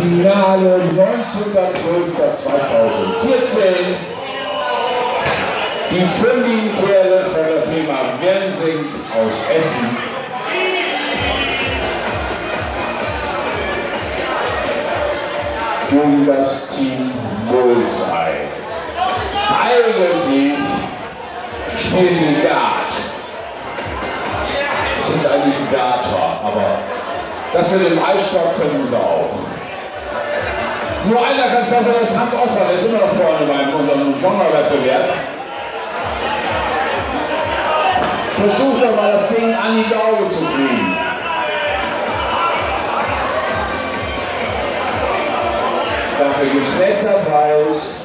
Finale 19.12.2014. Die Schwimmlinienkerle von der Firma Wernsing aus Essen. Gegen das Team Bullseye. Eigentlich spielen die Dart. Sind eigentlich Darter, aber das mit dem Eisstock können sie auch. Nur einer kann es besser, ist Hans Oswald, der ist immer noch vorne bei unserem Sonderwettbewerb. Versucht doch mal das Ding an die Auge zu kriegen. Dafür gibt es extra Preis.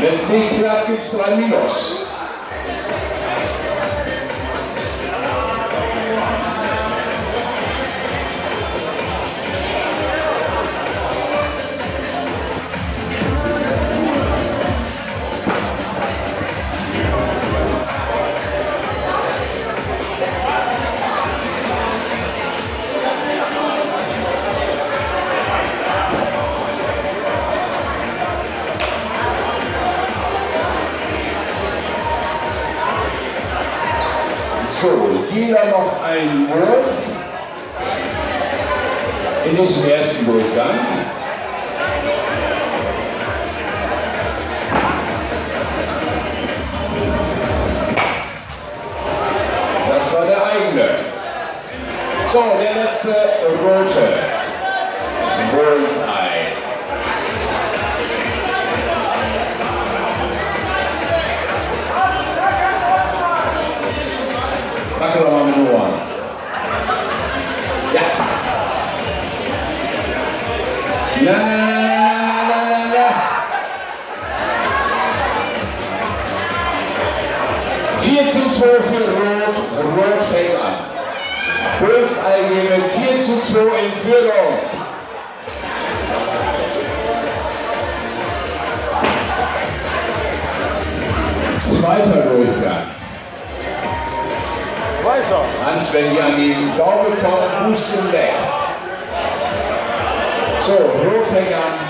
Wenn es nicht klappt, gibt es drei Minus. So, jeder noch ein Wurf in diesem ersten Durchgang. Das war der eigene. So, der letzte rote. Bullseye. Na, na, na, na, na, na, na. Vier zu 2 für Rot. Rot fängt an. Mit 4 zu 2 in Führung. Zweiter Durchgang. Weiter. Hans, wenn ich an die Daumen komme, husten weg. So, Rot fängt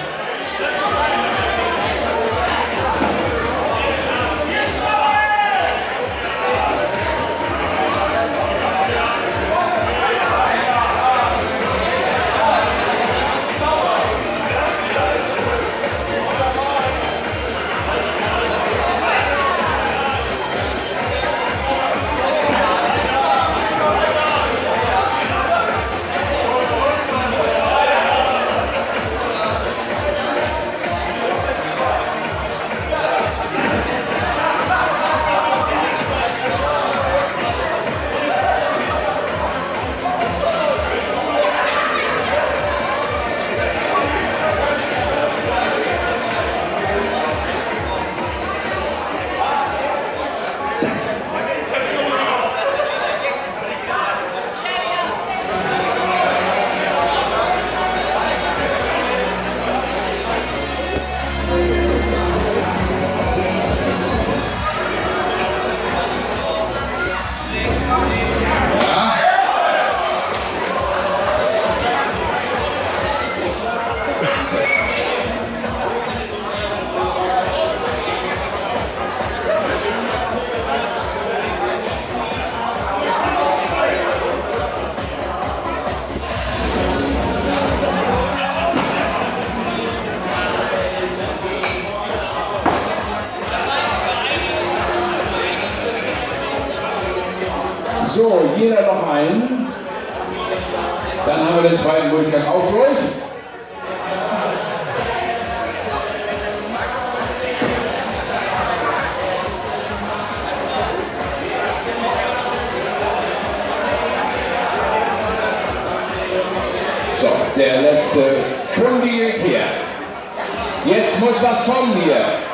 einen. Dann haben wir den zweiten Durchgang auch durch. So, der letzte Schwundige hier. Jetzt muss was kommen hier.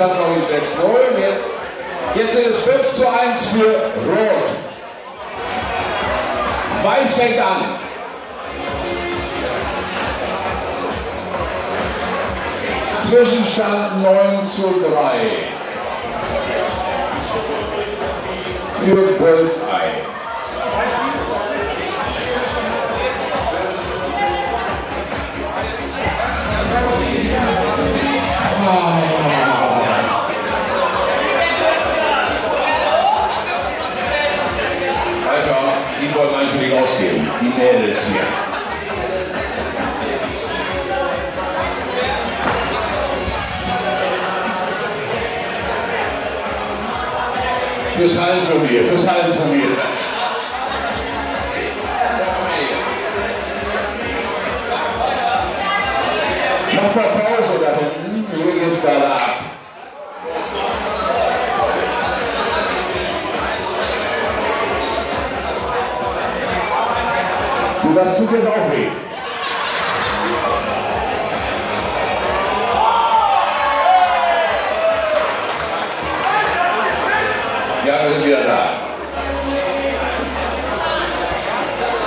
Es noch nicht 6-0. Jetzt, jetzt sind es 5 zu 1 für Rot. Weiß fängt an. Zwischenstand 9 zu 3 für Bullseye. Die Mädels hier. Fürs Hallenturnier, fürs Hallenturnier. Mach mal Pause da hinten, hier geht's gerade Du, das tut jetzt auch weh. Ja, wir sind wieder da.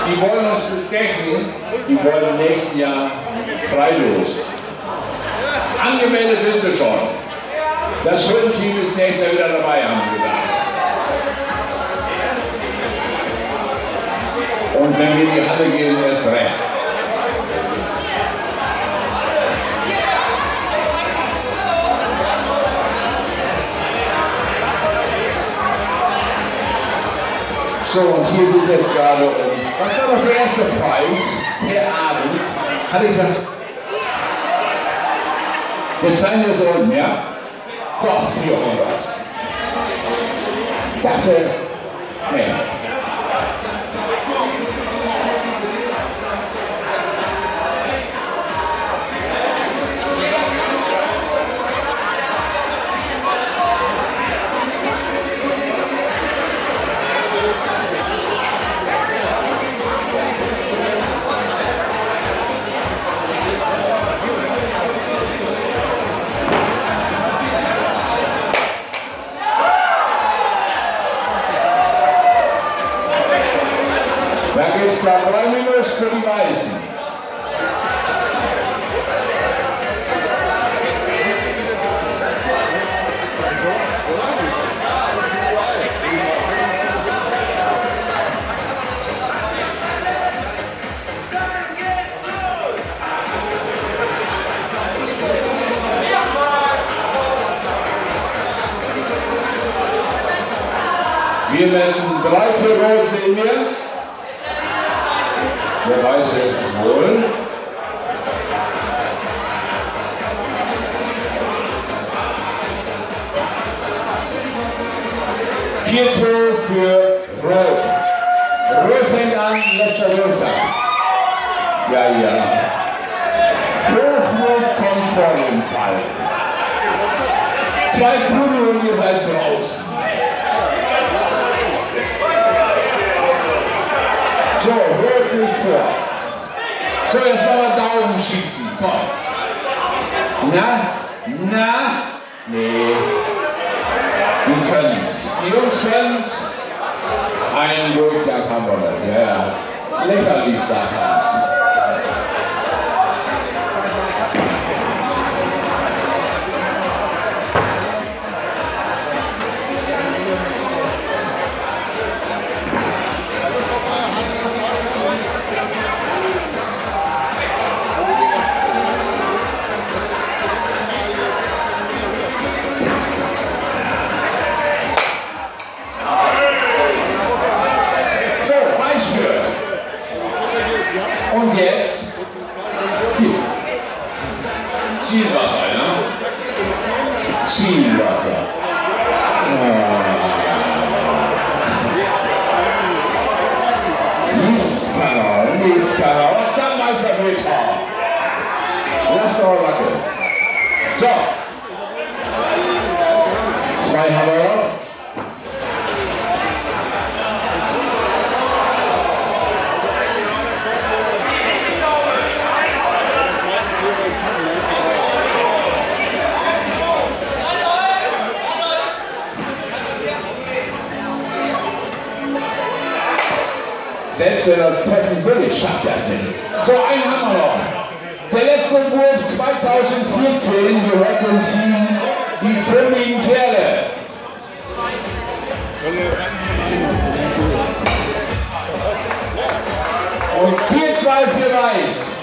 Die wollen uns bestechen, die wollen im nächsten Jahr freilos. Angemeldet sind sie schon. Das Schuldenteam ist nächstes Jahr wieder dabei, haben sie gesagt. Und wenn wir in die Halle gehen, erst recht. So, und hier geht jetzt gerade um. Was war doch der erste Preis der Abend? Hatte ich das? Der kleine Sohn, ja? Doch, 400. Ich dachte, nee. Drei Minus für die Weißen. Wir messen drei für Rot, sehen wir. Der Weiße ist es wohl. Vier Tore für Rot. Rot fängt an, letzter Durchgang. Ja, ja. Hochmut kommt vor dem Fall. Zwei Prügel und ihr seid draußen. So, rot liegt vor. So, jetzt machen wir Daumen schießen. Komm. Na? Na? Nee. Die können's. Die Jungs können's. Einen Durchgang haben wir. Ja, ja. Lächerlich, sagt Hans. Zielwasser, ja? Zielwasser. Ah. Nichts kann er, nichts kann er. Was kann Meister Peter? Lass doch mal wackeln. So. Zwei haben Selbst wenn das Treffen billig, schafft er es nicht. So, einen haben wir noch. Der letzte Wurf 2014 gehört dem Team die schwimmigen Kerle. Und 4-2 für Weiß.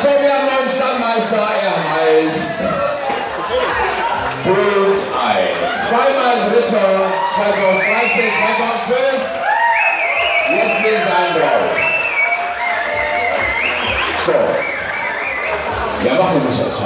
So, wir haben einen Stadtmeister, er heißt Zweimal Dritter 2013, 2012. Jetzt legt ein drauf. So. Ja, machen wir das.